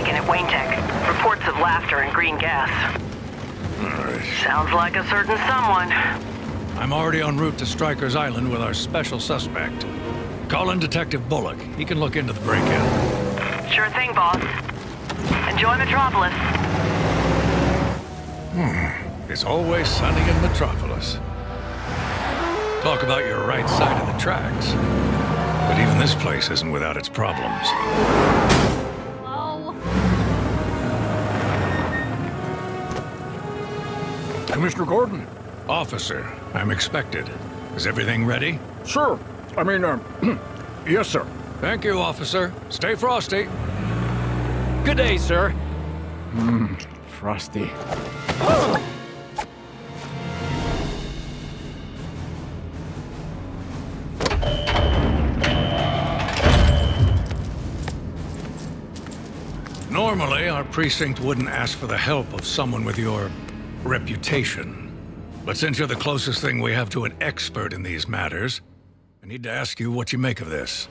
break-in at Wayne Tech. Reports of laughter and green gas. Sounds like a certain someone. I'm already en route to Stryker's Island with our special suspect. Call in Detective Bullock. He can look into the break-in. Sure thing, boss. Enjoy Metropolis. Hmm. It's always sunny in Metropolis. Talk about your right side of the tracks. But even this place isn't without its problems. Oh. Commissioner Gordon? Officer, I'm expected. Is everything ready? Sir. I mean, uh, yes, sir. Thank you, officer. Stay frosty. Good day, sir. Frosty. precinct wouldn't ask for the help of someone with your reputation. But since you're the closest thing we have to an expert in these matters, I need to ask you what you make of this.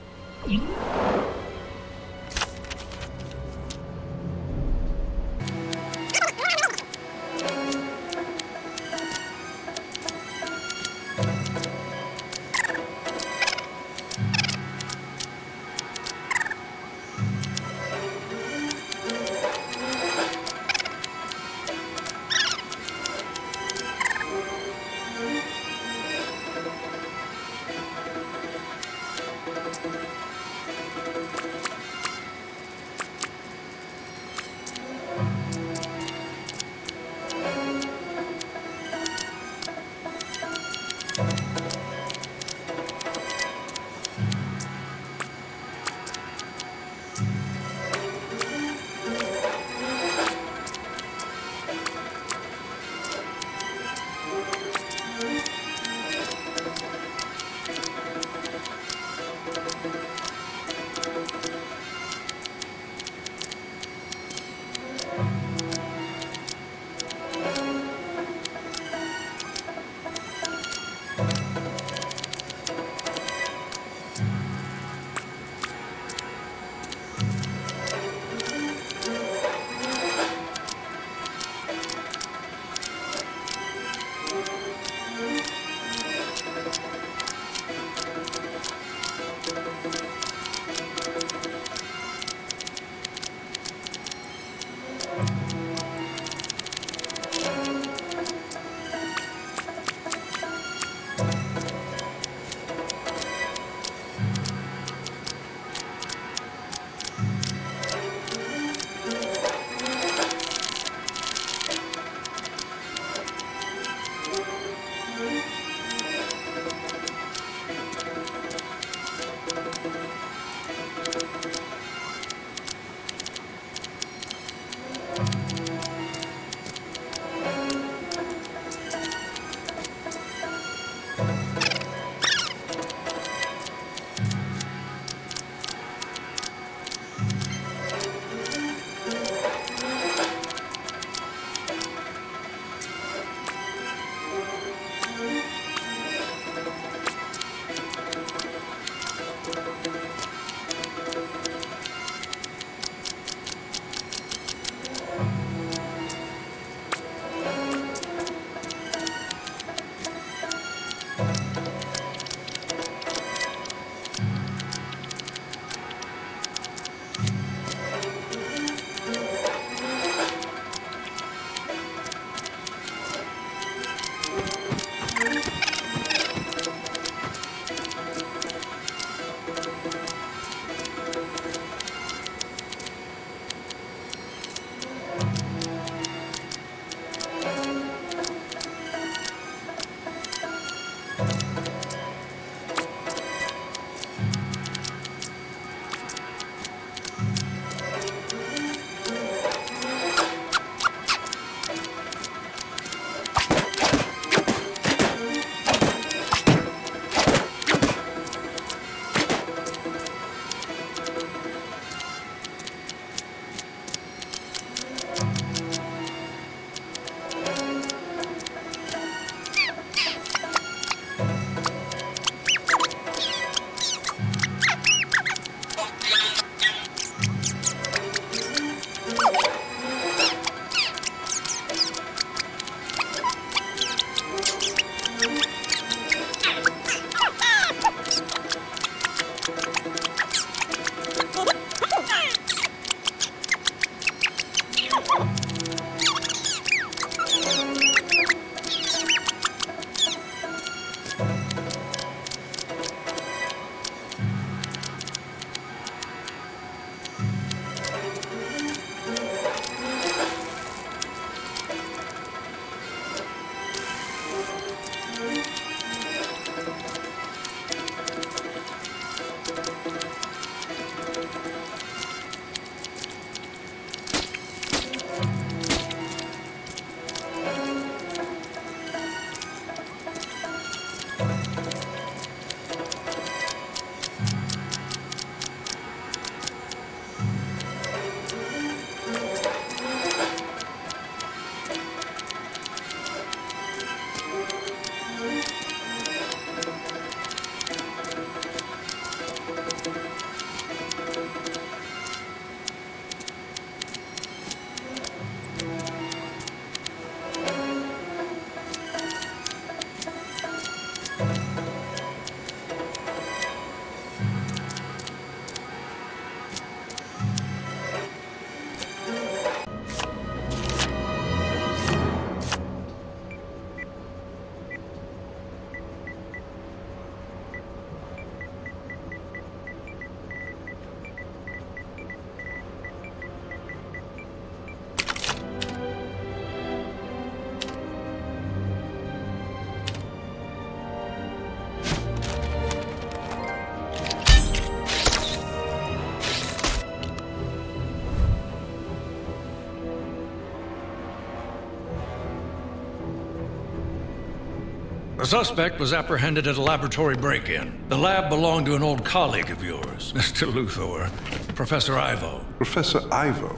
Suspect was apprehended at a laboratory break-in. The lab belonged to an old colleague of yours, Mr. Luthor, Professor Ivo. Professor Ivo?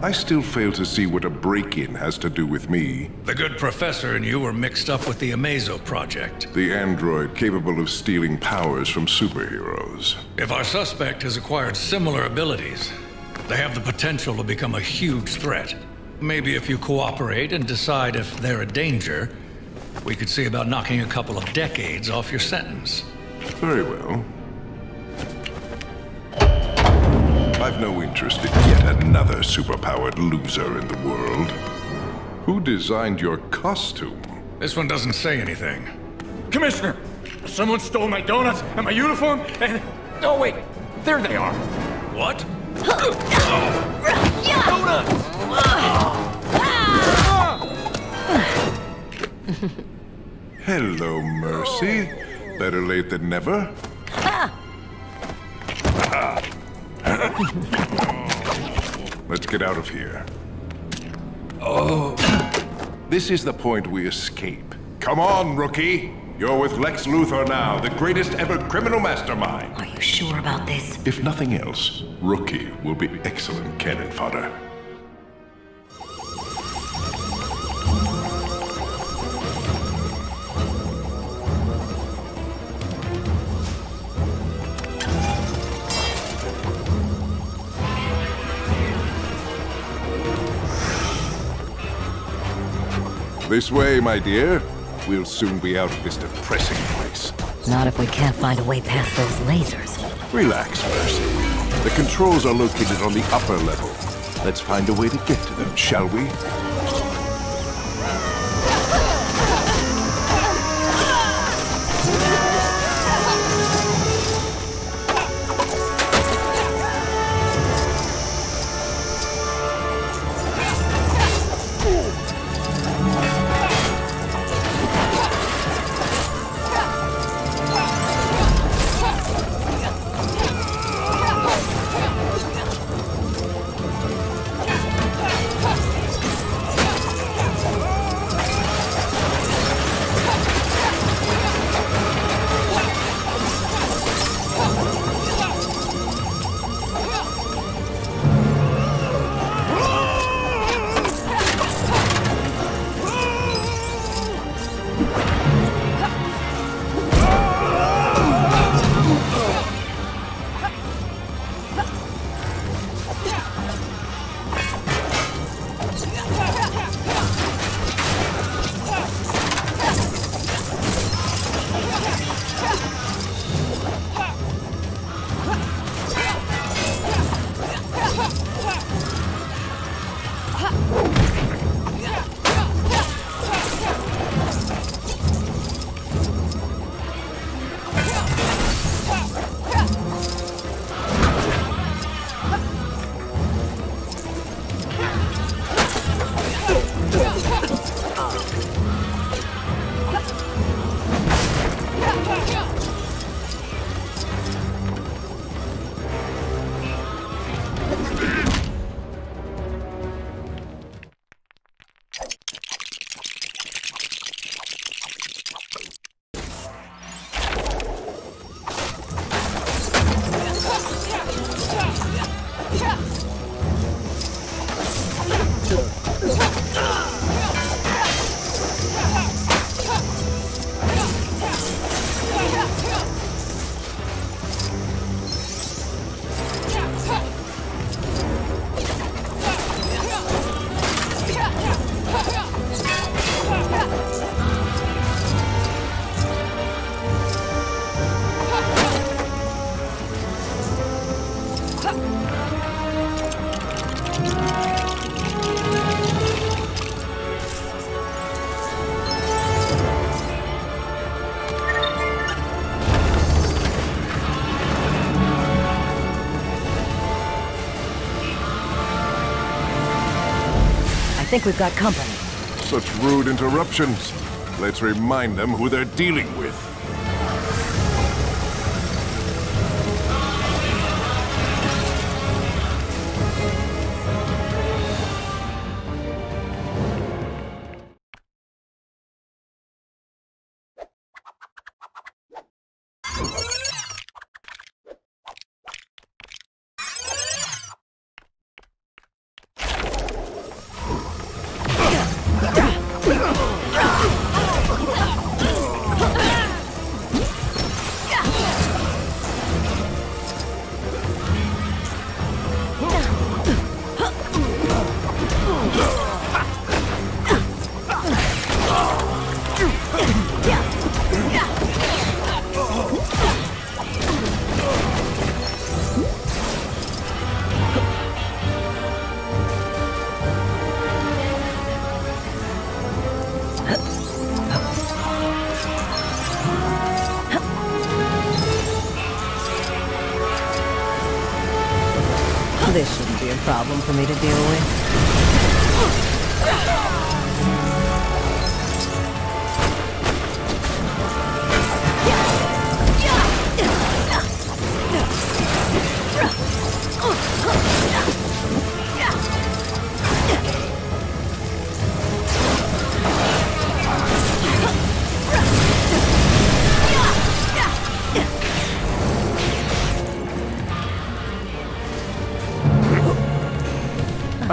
I still fail to see what a break-in has to do with me. The good professor and you were mixed up with the Amazo project. The android capable of stealing powers from superheroes. If our suspect has acquired similar abilities, they have the potential to become a huge threat. Maybe if you cooperate and decide if they're a danger, we could see about knocking a couple of decades off your sentence. Very well. I've no interest in yet another superpowered loser in the world. Who designed your costume? This one doesn't say anything. Commissioner, someone stole my donuts and my uniform and... Oh, wait. There they are. What? Ah! Hello, Mercy. Better late than never. Let's get out of here. Oh. This is the point we escape. Come on, rookie. You're with Lex Luthor now, the greatest ever criminal mastermind. Are you sure about this? If nothing else, Rookie will be excellent cannon fodder. This way, my dear. We'll soon be out of this depressing place. Not if we can't find a way past those lasers. Relax, Mercy. The controls are located on the upper level. Let's find a way to get to them, shall we? Think we've got company. Such rude interruptions. Let's remind them who they're dealing with. Problem for me to deal with.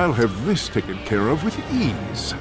I'll have this taken care of with ease.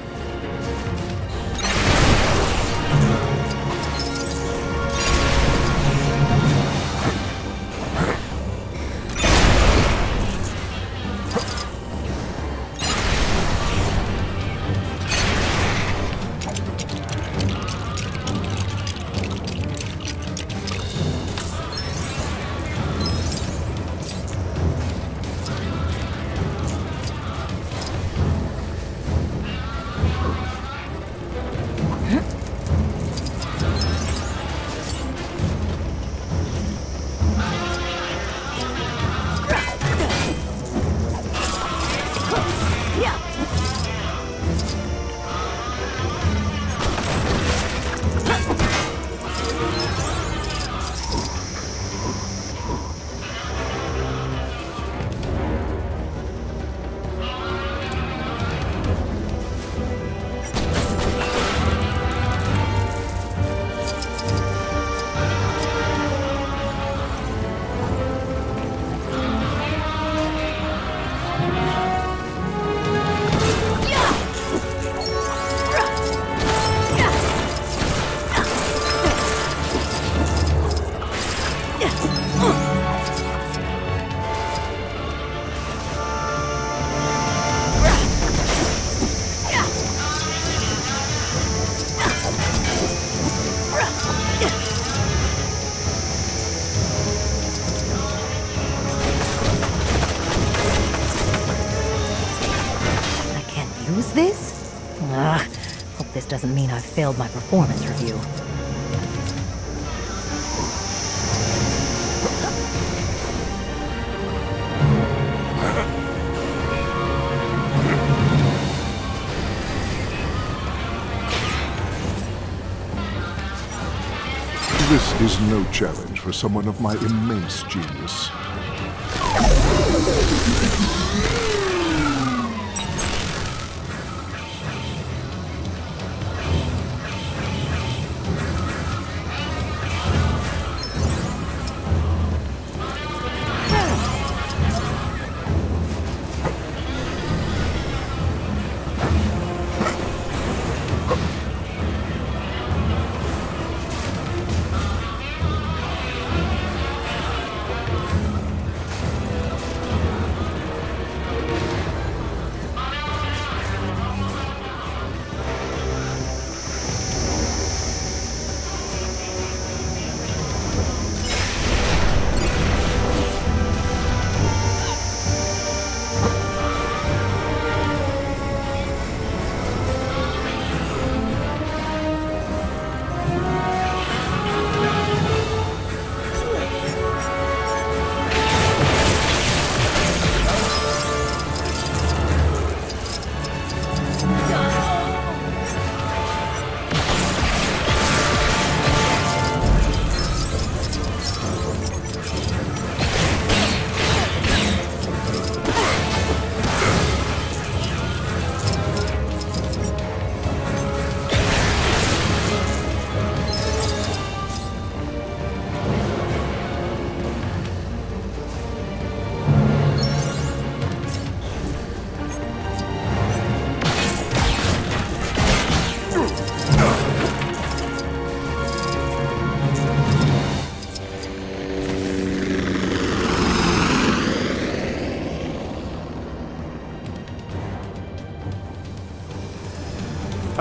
Failed my performance review. This is no challenge for someone of my immense genius.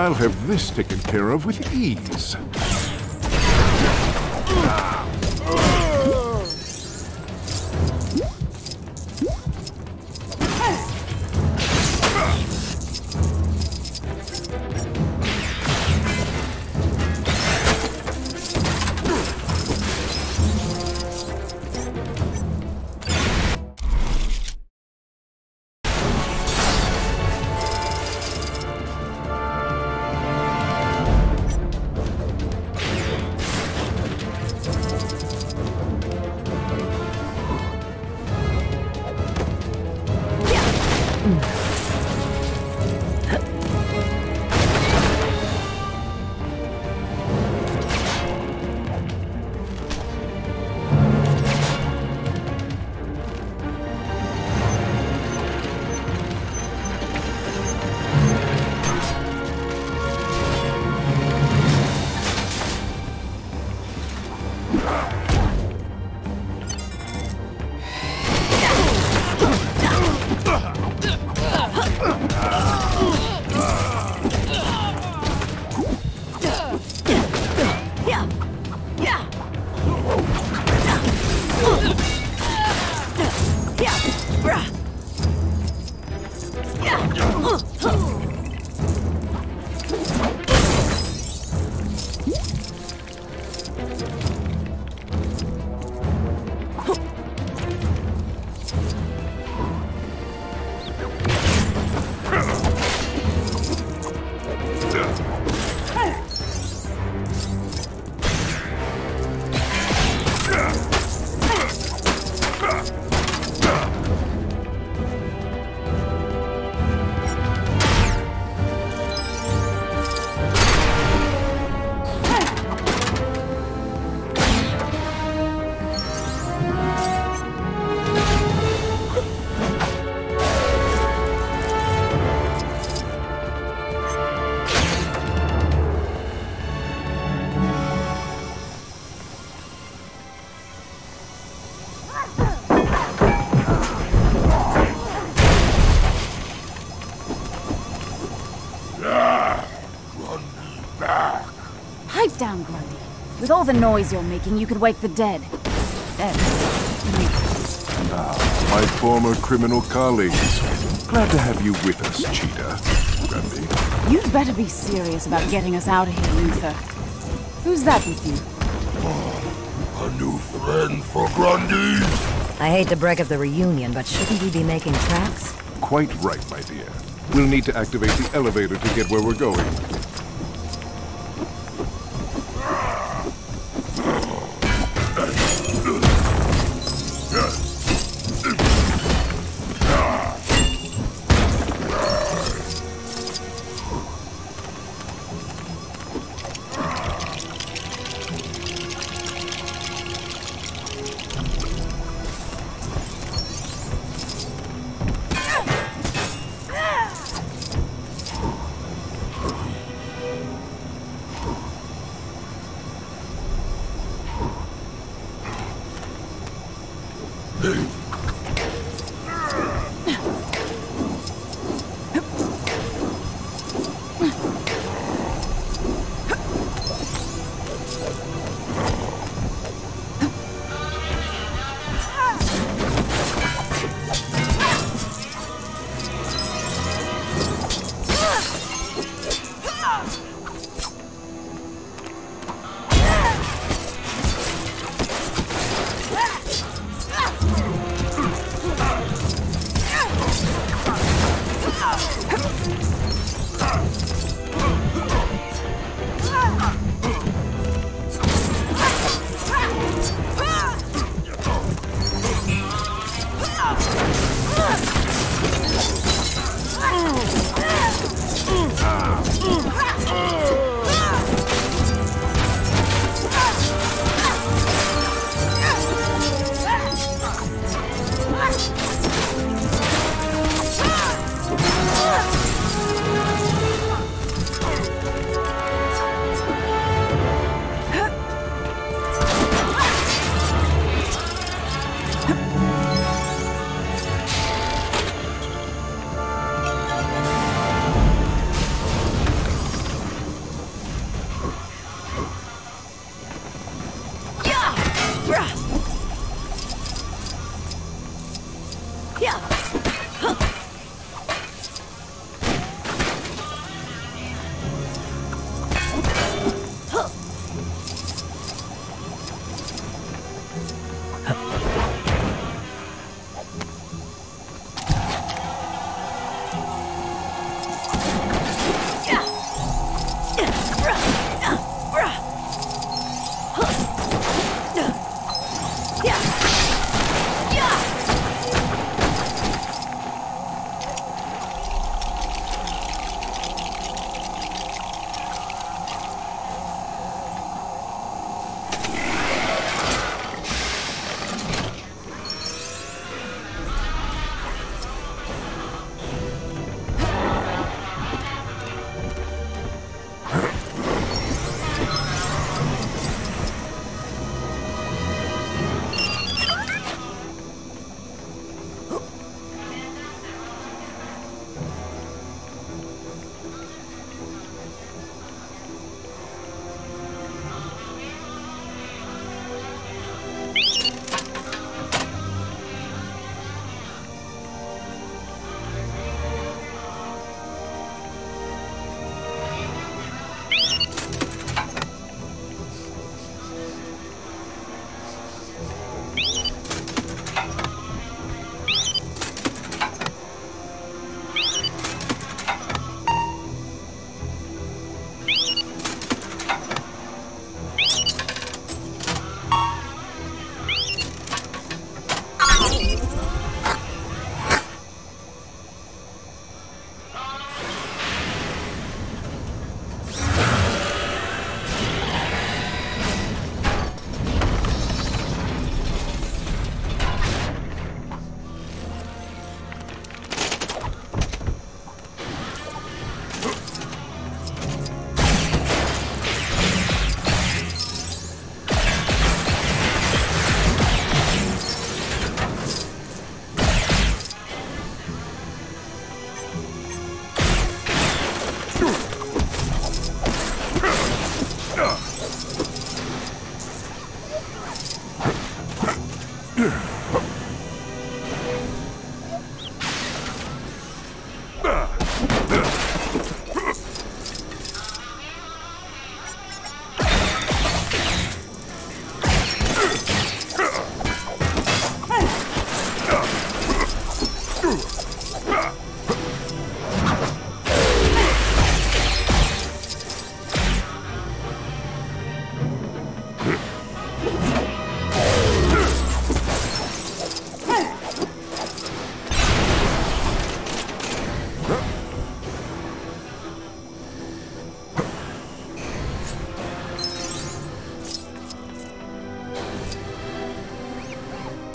I'll have this taken care of with ease. Ah. All the noise you're making, you could wake the dead. Dead. My former criminal colleagues. Glad to have you with us, Cheetah. Grundy. You'd better be serious about getting us out of here, Luthor. Who's that with you? Oh, a new friend for Grundy? I hate to break up the reunion, but shouldn't we be making tracks? Quite right, my dear. We'll need to activate the elevator to get where we're going.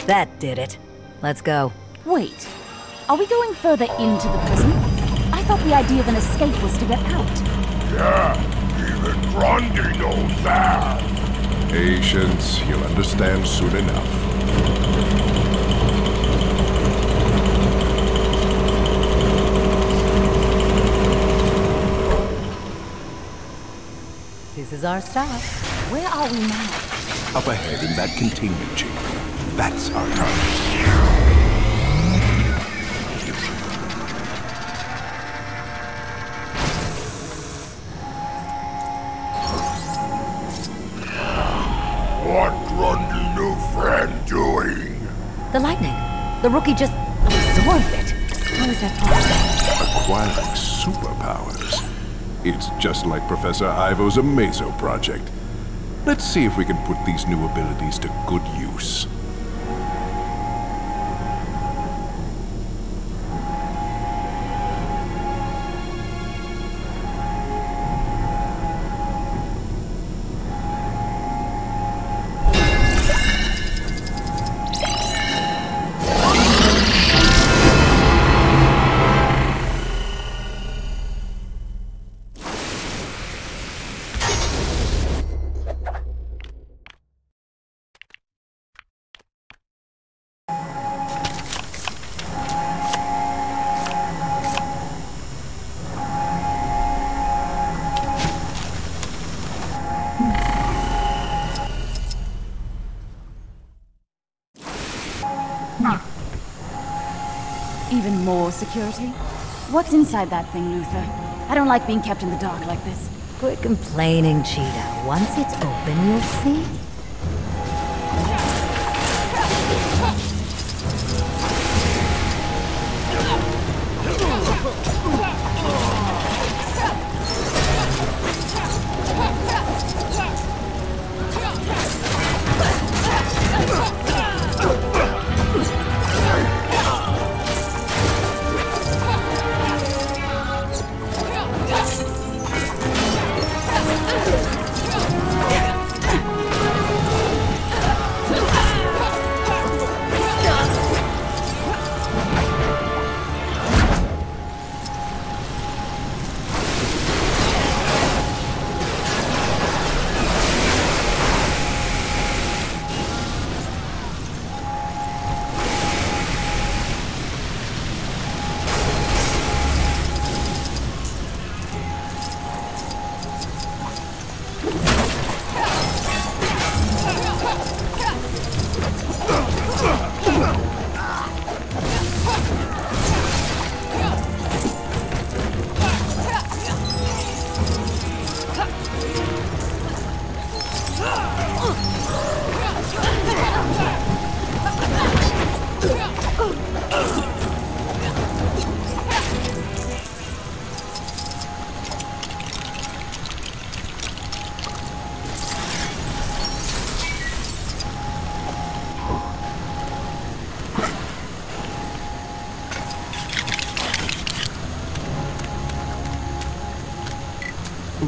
That did it. Let's go. Wait. Are we going further into the prison? I thought the idea of an escape was to get out. Yeah, even Grundy knows that. Patience, you'll understand soon enough. This is our stop. Where are we now? Up ahead in that containment chamber. That's our target. What Grundy new friend doing? The lightning. The rookie just absorbed it. How is that possible? Acquiring superpowers. It's just like Professor Ivo's Amazo project. Let's see if we can put these new abilities to good use. Security? What's inside that thing, Luthor? I don't like being kept in the dark like this. Quit complaining, Cheetah. Once it's open, you'll see.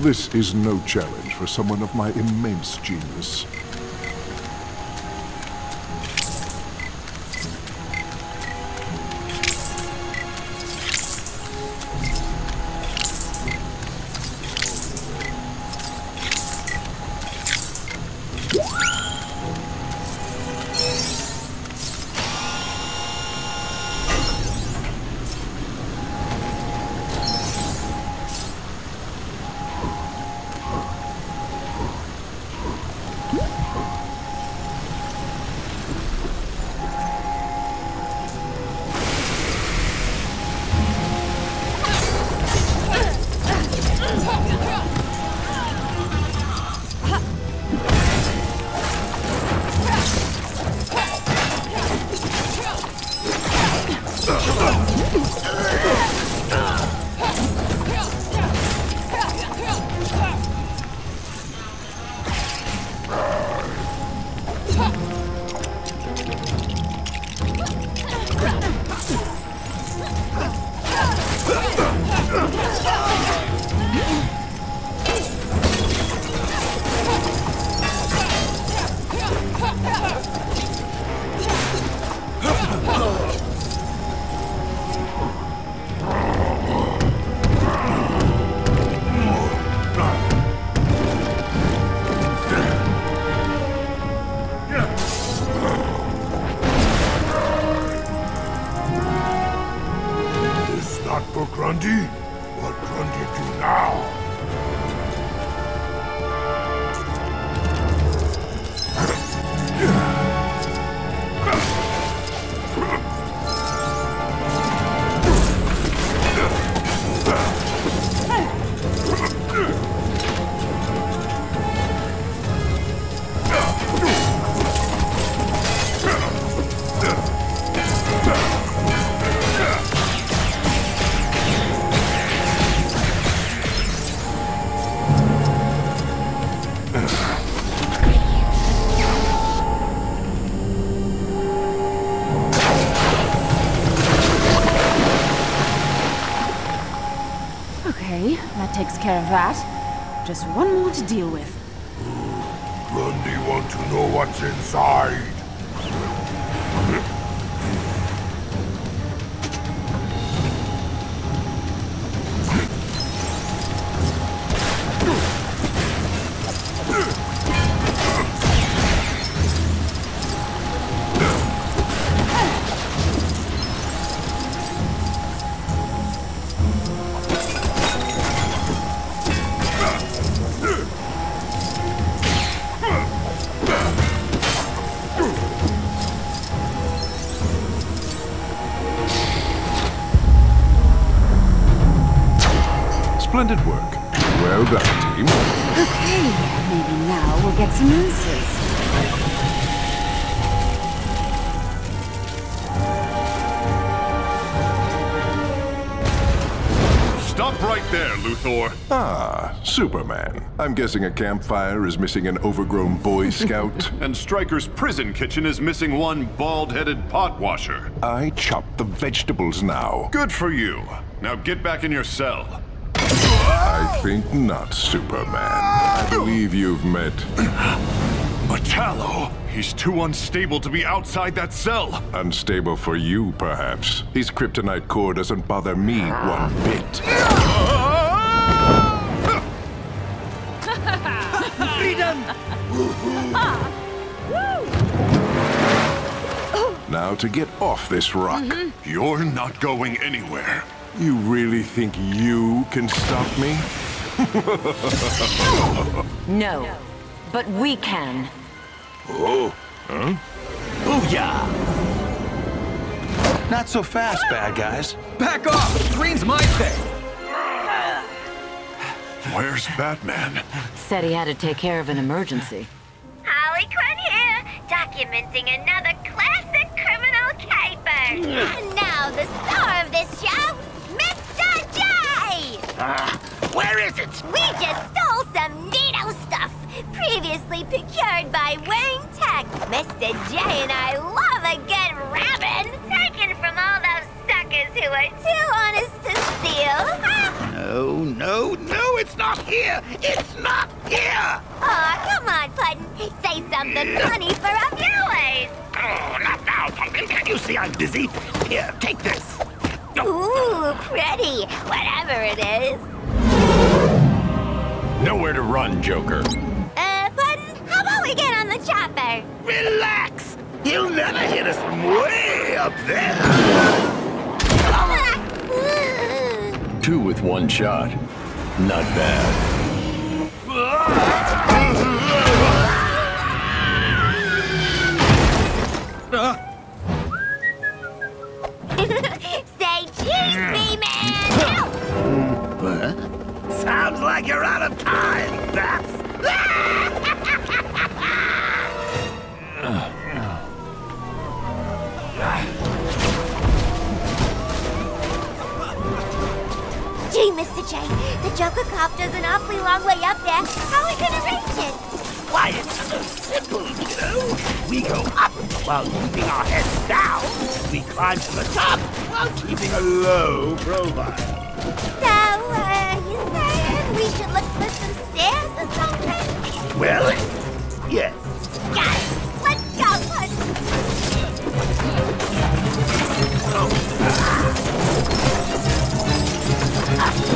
This is no challenge for someone of my immense genius. Okay, that takes care of that. Just one more to deal with. Grundy want to know what's inside. I'm guessing a campfire is missing an overgrown Boy Scout. And Stryker's prison kitchen is missing one bald-headed pot washer. I chop the vegetables now. Good for you. Now get back in your cell. I think not, Superman. I believe you've met Metallo! He's too unstable to be outside that cell. unstable for you, perhaps. His kryptonite core doesn't bother me one bit. Now to get off this rock. Mm-hmm. You're not going anywhere. You really think you can stop me? No. But we can. Oh, huh? Booyah! Not so fast, bad guys. Back off! Green's my thing! Where's Batman? Said he had to take care of an emergency. Harley Quinn here, documenting another classic criminal caper. And now the star of this show, Mr. J! Ah, where is it? We just stole some neato stuff, previously procured by Wayne Tech. Mr. J and I love a good rabbit, taken from all those suckers who are too honest to steal. No, no, no, it's It's not here! It's not here! oh, come on, Puddin'. Say something funny for a viewers. Oh, not now, Pumpkin. Can't you see I'm busy? Here, take this. Ooh, pretty. Whatever it is. Nowhere to run, Joker. Uh, Puddin', how about we get on the chopper? Relax! He'll never hit us from way up there! Two with one shot. Not bad. Say cheese, B-Man! What? Sounds like you're out of time, Bats! Mr. J, the Joker copter's an awfully long way up there. How are we gonna reach it? Why, it's so simple, you know. We go up while keeping our heads down. We climb to the top while keeping a low profile. So, uh, you saying we should look for some stairs or something? Well, yes. Ah!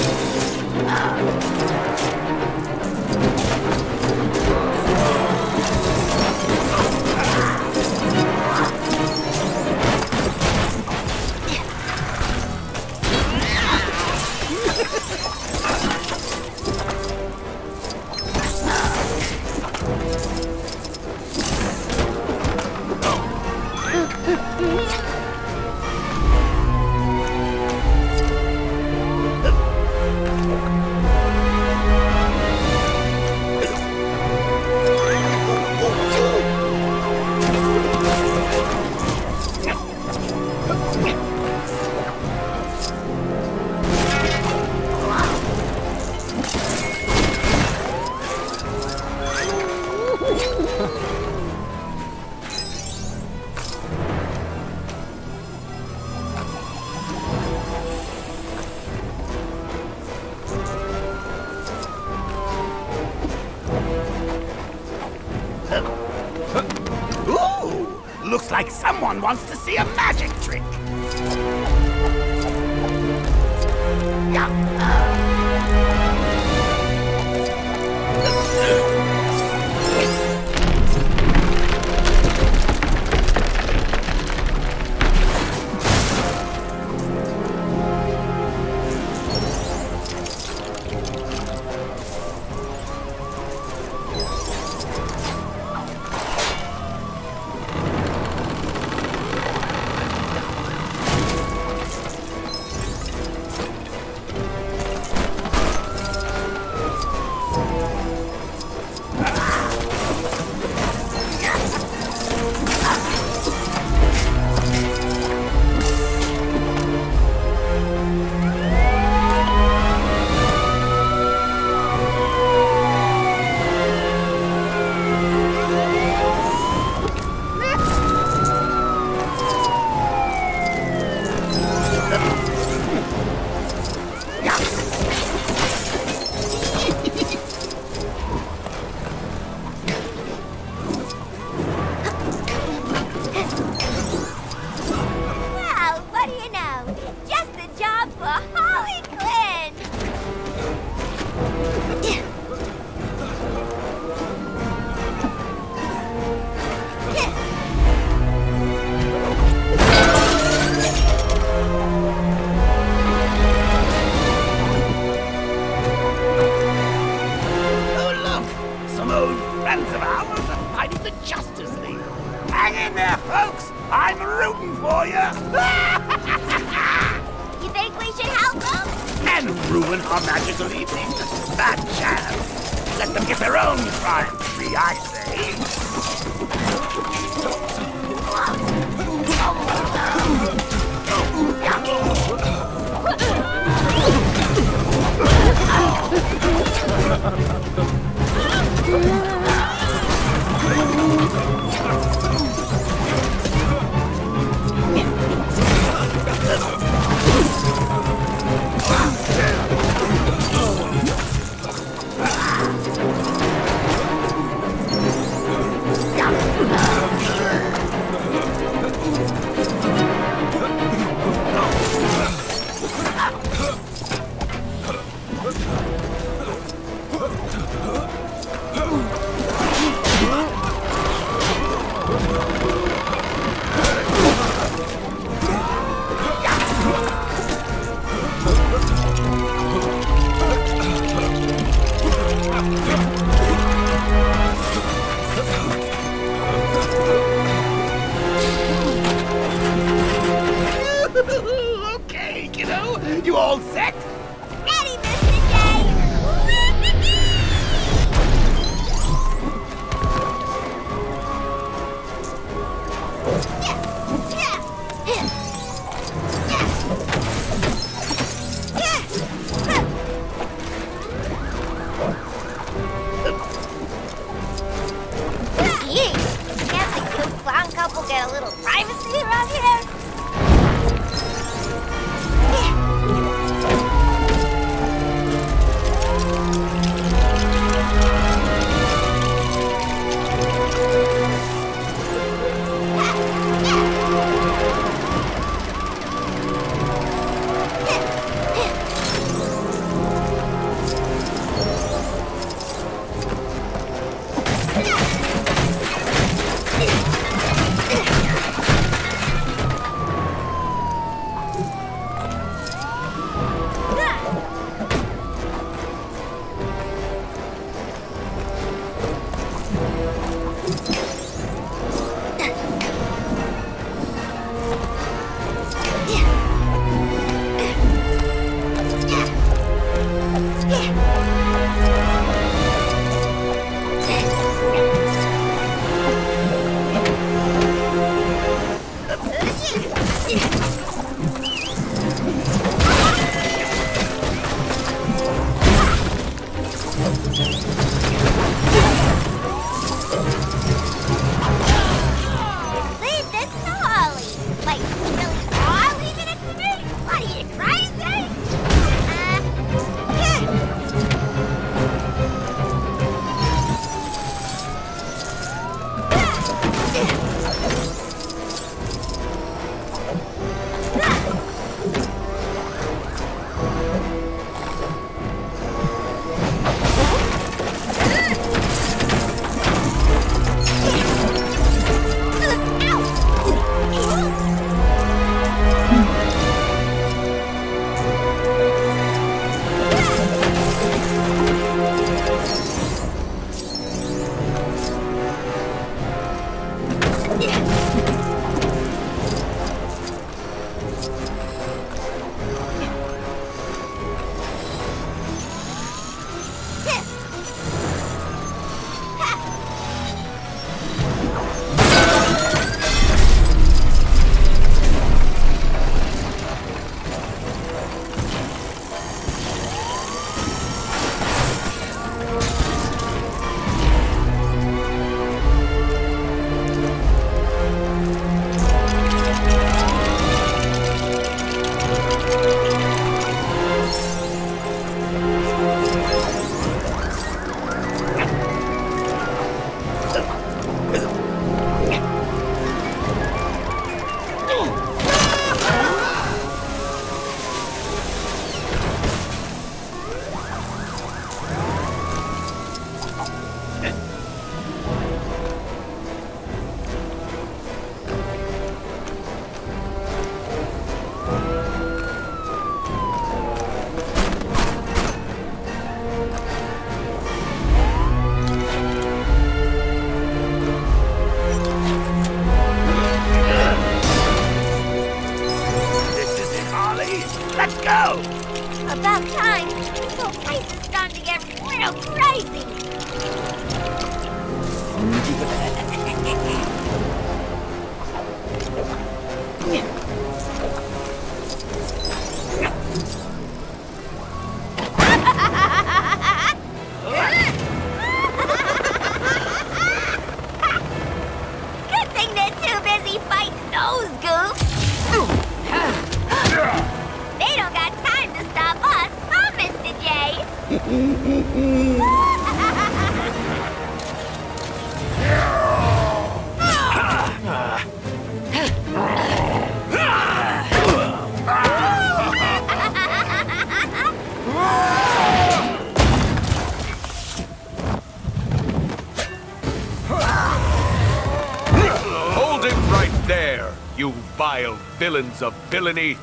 You vile villains of villainy.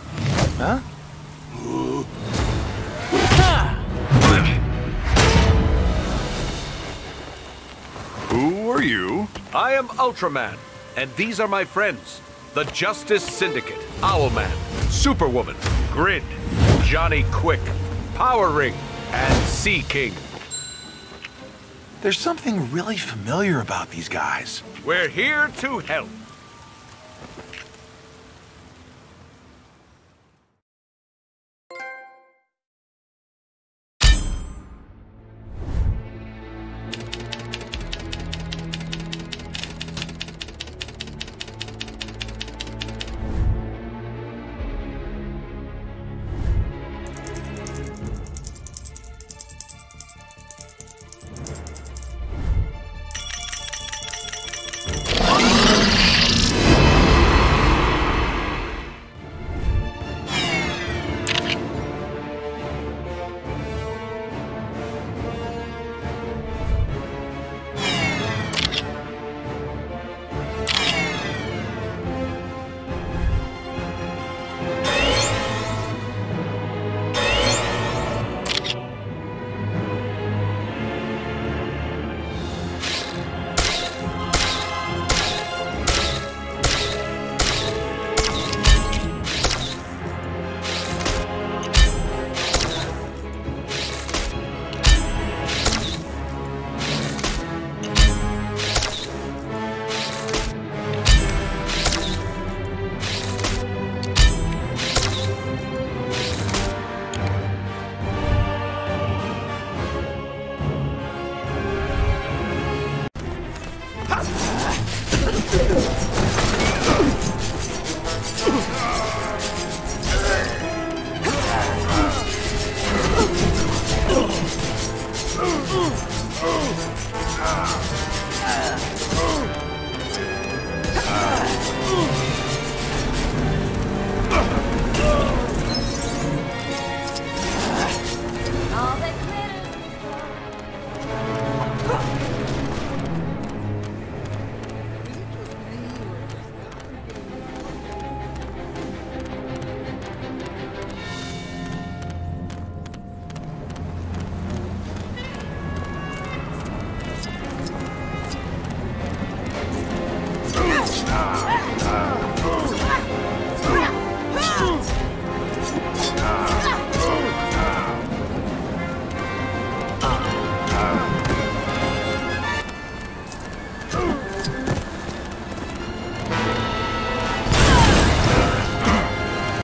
Huh? Who are you? I am Ultraman, and these are my friends. The Justice Syndicate, Owlman, Superwoman, Grid, Johnny Quick, Power Ring, and Sea King. There's something really familiar about these guys. We're here to help.